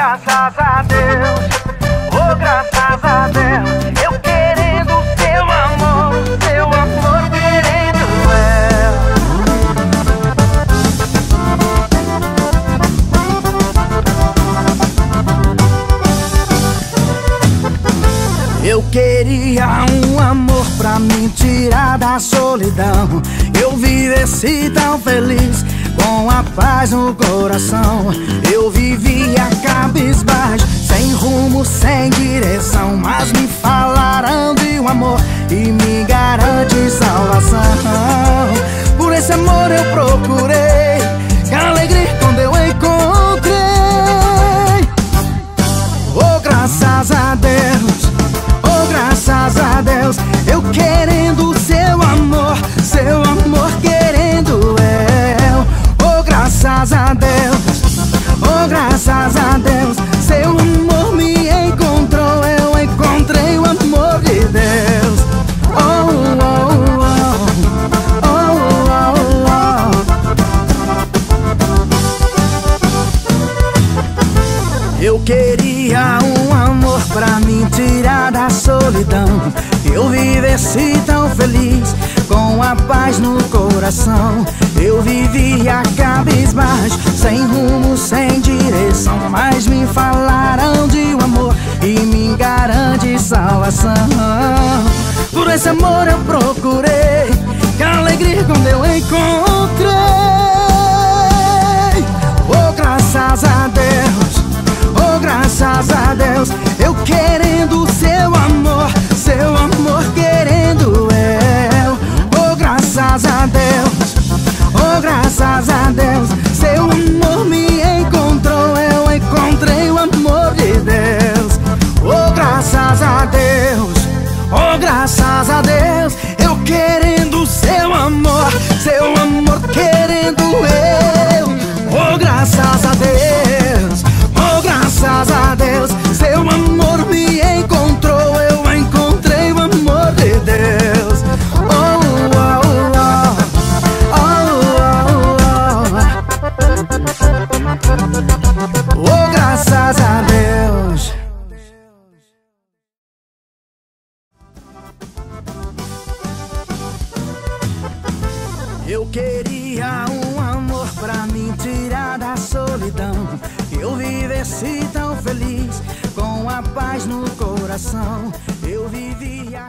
graças a Deus, oh graças a Deus. Eu querendo seu amor, seu amor querendo eu. Eu queria um amor pra me tirar da solidão. Eu vivesse tão feliz com a paz no coração Eu vivia E me garante salvação. Por esse amor eu procurei queria um amor pra me tirar da solidão, eu vivesse tão feliz com a paz no coração. Eu vivia cabisbaixo, sem rumo, sem direção. Mas me falaram de um amor e me garante salvação. Por esse amor eu procurei, que alegria quando eu encontrei. Oh, graças a Deus, graças a Deus, Eu queria um amor pra me tirar da solidão. Eu vivesse tão feliz com a paz no coração. Eu vivia